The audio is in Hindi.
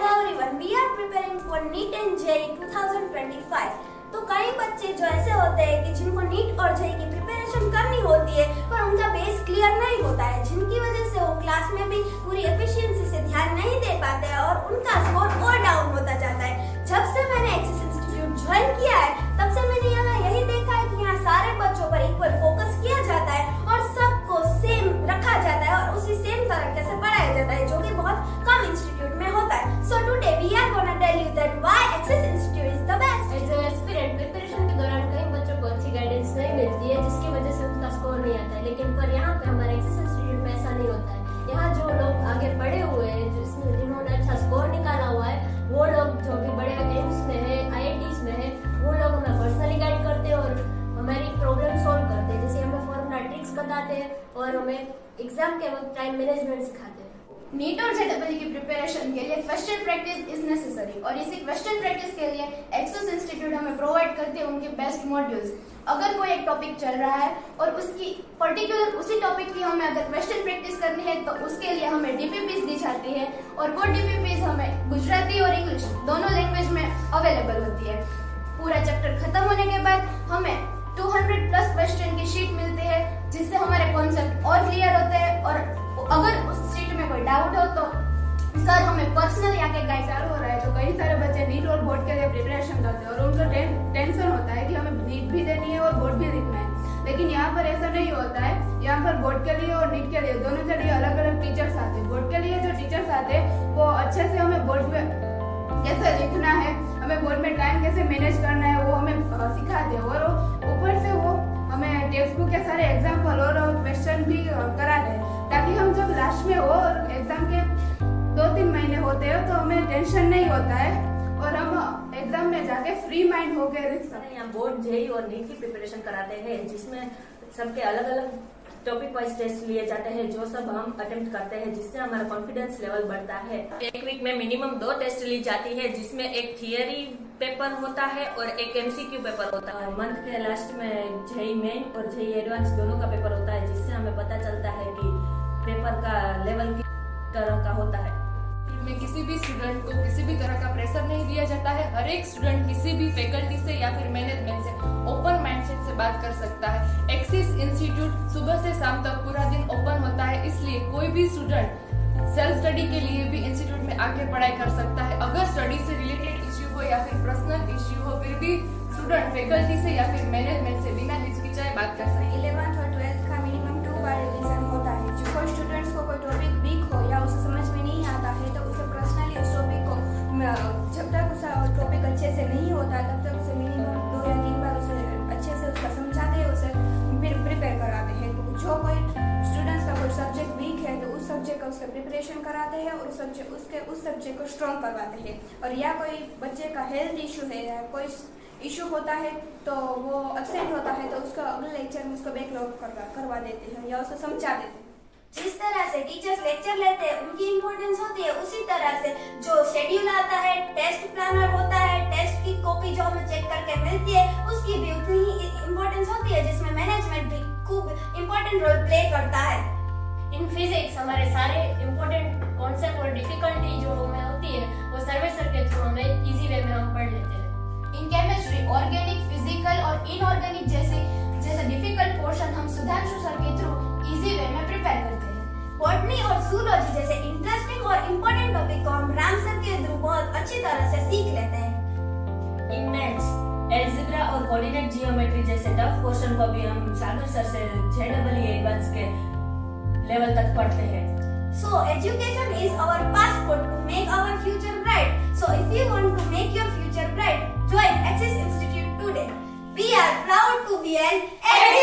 everyone. We are preparing for NEET and JEE 2025. तो कई बच्चे जो ऐसे होते हैं कि जिनको नीट और जेई की प्रिपरेशन करनी होती है, पर उनका बेस क्लियर नहीं होता है, जिनकी वजह से वो क्लास में भी पूरी एफिशिएंसी से ध्यान नहीं दे पाते हैं और उनका स्कोर और डाउन होता जाता है जब से मैंने एक्सेस इंस्टीट्यूट ज्वाइन किया है एग्ज़ाम के वक्त टाइम मैनेजमेंट सिखाते हैं। नीट और जेडब्ल्यू की प्रिपरेशन के लिए क्वेश्चन प्रैक्टिस इज़ नेसेसरी और इसी क्वेश्चन प्रैक्टिस के लिए एक्सेस इंस्टीट्यूट हमें प्रोवाइड करते हैं उनके बेस्ट मॉड्यूल्स अगर कोई एक टॉपिक चल रहा है और उसकी पर्टिकुलर उसी टॉपिक की हमें अगर क्वेश्चन प्रैक्टिस करनी है तो उसके लिए हमें डीपीपीस दी जाती है और वो डीपीपीस हमें गुजराती और इंग्लिश दोनों लैंग्वेज में अवेलेबल होती है। पूरा चैप्टर खत्म होने के बाद हमें 200 प्लस क्वेश्चन की शीट मिलती है, जिससे हमारे कॉन्सेप्ट और क्लियर होते हैं। अगर उस शीट में कोई डाउट हो तो सर हमें पर्सनली आके गाइड चालू हो रहा है तो कई सारे बच्चे नीट और बोर्ड के लिए प्रिपरेशन करते हैं और उनको टेंशन होता है कि हमें नीट भी देनी है और बोर्ड भी लिखना है। लेकिन यहाँ पर ऐसा नहीं होता है। यहाँ पर बोर्ड के लिए और नीट के लिए दोनों के लिए अलग अलग टीचर्स आते हैं। बोर्ड के लिए जो टीचर्स आते हैं, वो अच्छे से हमें बोर्ड में कैसे लिखना है, हमें बोर्ड में टाइम कैसे मैनेज होते हैं तो हमें टेंशन नहीं होता है। और हम एग्ज़ाम में जाके फ्री माइंड होके लिख सकते यहाँ बोर्ड, जेई और नीट की प्रिपरेशन कराते हैं, जिसमें सबके अलग अलग टॉपिक वाइज टेस्ट लिए जाते हैं, जो सब हम अटेम्प्ट करते हैं, जिससे हमारा कॉन्फिडेंस लेवल बढ़ता है। एक वीक में मिनिमम दो टेस्ट ली जाती है, जिसमें एक थियरी पेपर होता है और एक एमसीक्यू पेपर होता है। मंथ के लास्ट में जेई मेन और जेई एडवांस दोनों का पेपर होता है, जिससे हमें पता चलता है कि पेपर का लेवल किस तरह का होता है। में किसी भी स्टूडेंट को किसी भी तरह का प्रेशर नहीं दिया जाता है। हर एक स्टूडेंट किसी भी फैकल्टी से या फिर मैनेजमेंट से ओपन माइंडसेट से बात कर सकता है। एक्सिस इंस्टीट्यूट सुबह से शाम तक पूरा दिन ओपन होता है। इसलिए कोई भी स्टूडेंट सेल्फ स्टडी के लिए भी इंस्टीट्यूट में आके पढ़ाई कर सकता है। अगर स्टडी से रिलेटेड इश्यू हो या फिर पर्सनल इश्यू हो, फिर भी स्टूडेंट फैकल्टी से या फिर मैनेजमेंट से बिना हिचकिचाए बात कर सकते हैं। इलेवेंथ और ट्वेल्थ का मिनिमम टू बार रिवीजन होता है। जो स्टूडेंट्स को कोई टॉपिक वीक हो या उसे समझ में उसका कराते हैं और सब्जेक्ट उसके उस सब्जेक्ट को स्ट्रॉन्ग करवाते हैं। और या कोई बच्चे का हेल्थ इशू है या कोई इशू होता है तो वो अपसेंट होता है तो उसका अगले लेक्चर में उसको बैकलॉग करवा करवा देते हैं या उसे समझा देते हैं। जिस तरह से टीचर्स लेक्चर लेते हैं, उनकी इम्पोर्टेंस होती है। उसी तरह से जो शेड्यूल आता है टेस्ट प्लानर होता है टेस्ट की कॉपी जो हमें चेक करके मिलती है, उसकी भी उतनी ही इम्पोर्टेंस होती है, जिसमें मैनेजमेंट भी खूब इम्पोर्टेंट रोल प्ले करता है। इन फिजिक्स हमारे सारे इम्पोर्टेंट कॉन्सेप्ट और डिफिकल्टी जो हमें होती है, वो सर्वे सर के थ्रू हमें इजी वे में हम पढ़ लेते हैं। इन केमिस्ट्री ऑर्गेनिक फ़िज़िकल और इनऑर्गेनिक जैसे जैसे डिफ़िकल्ट पोर्शन हम सुधांशु सर के थ्रू इजी वे में प्रिपेयर करते हैं। बॉटनी और जूलॉजी जैसे इंटरेस्टिंग और इम्पोर्टेंट टॉपिक को हम राम सर के थ्रू बहुत अच्छी तरह से सीख लेते हैं। इन मैथ्स एल्जेब्रा और कोऑर्डिनेट जियोमेट्री जैसे टफ क्वेश्चन को भी हम सागर सर से जेडब्ल्यू एडवांस के लेवल तक पढ़ते हैं। So education is our passport to make our future bright so if you want to make your future bright join HS institute today we are proud to be an ad